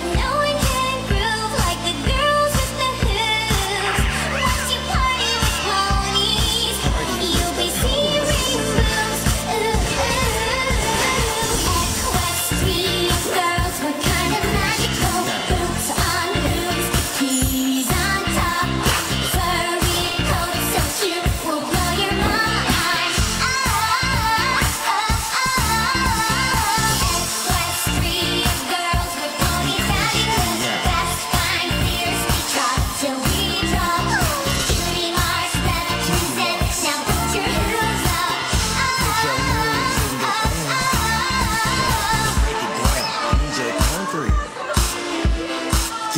but no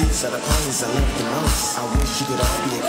Those are the places I love the most. I wish you could all be.